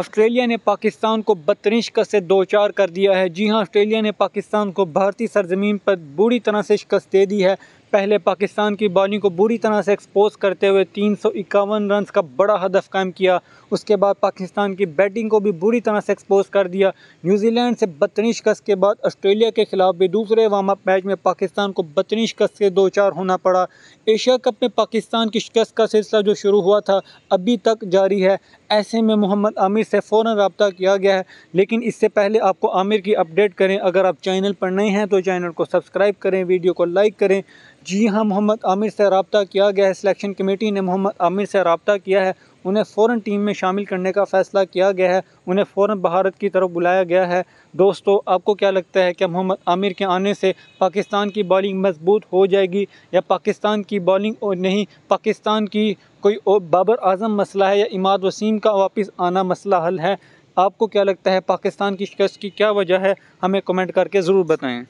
Australia ने पाकिस्तान को बदतरीन शिकस्त से दो चार कर दिया है। जी हाँ ऑस्ट्रेलिया ने पाकिस्तान को भारतीय सरजमीन पर बुरी तरह से शिकस्त दे दी है। पहले पाकिस्तान की बॉलिंग को बुरी तरह से एक्सपोज करते हुए तीन सौ इक्यावन रन का बड़ा हदफ कायम किया। उसके बाद पाकिस्तान की बैटिंग को भी बुरी तरह से एक्सपोज कर दिया। न्यूजीलैंड से बदतरीन शिकस्त के बाद ऑस्ट्रेलिया के खिलाफ भी दूसरे वार्म अप मैच में पाकिस्तान को बदतरीन शिकस्त से दो चार होना पड़ा। एशिया कप में पाकिस्तान की शिकस्त का सिलसिला जो शुरू हुआ था, अभी तक जारी है। ऐसे में मोहम्मद आमिर से फ़ौर रबता किया गया है। लेकिन इससे पहले आपको आमिर की अपडेट करें। अगर आप चैनल पर नए हैं तो चैनल को सब्सक्राइब करें, वीडियो को लाइक करें। जी हाँ मोहम्मद आमिर से रबता किया गया है। सिलेक्शन कमेटी ने मोहम्मद आमिर से रबता किया है। उन्हें फ़ौर टीम में शामिल करने का फ़ैसला किया गया है। उन्हें फ़ौर भारत की तरफ़ बुलाया गया है। दोस्तों, आपको क्या लगता है कि मोहम्मद आमिर के आने से पाकिस्तान की बॉलिंग मज़बूत हो जाएगी या पाकिस्तान की बॉलिंग और नहीं? पाकिस्तान की कोई बाबर आज़म मसला है या इमाद वसीम का वापस आना मसला हल है? आपको क्या लगता है, पाकिस्तान की शिकस्त की क्या वजह है? हमें कमेंट करके ज़रूर बताएँ।